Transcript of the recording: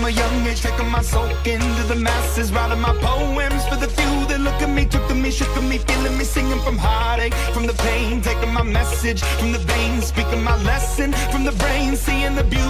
from a young age, taking my soul into the masses, writing my poems for the few that look at me, took to me, shook at me, feeling me, singing from heartache, from the pain, taking my message from the veins, speaking my lesson from the brain, seeing the beauty